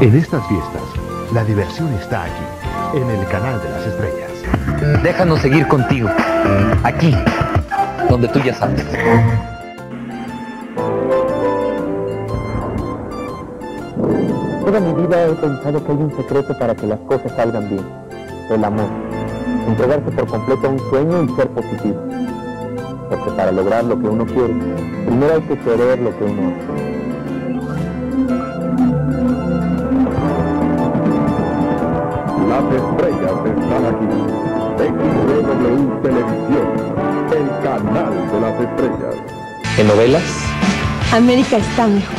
En estas fiestas, la diversión está aquí, en el canal de las estrellas. Déjanos seguir contigo. Aquí, donde tú ya sabes. Toda mi vida he pensado que hay un secreto para que las cosas salgan bien. El amor. Entregarse por completo a un sueño y ser positivo. Porque para lograr lo que uno quiere, primero hay que querer lo que uno hace. Las estrellas están aquí. XW Televisión, el canal de las estrellas. En novelas, América está mejor.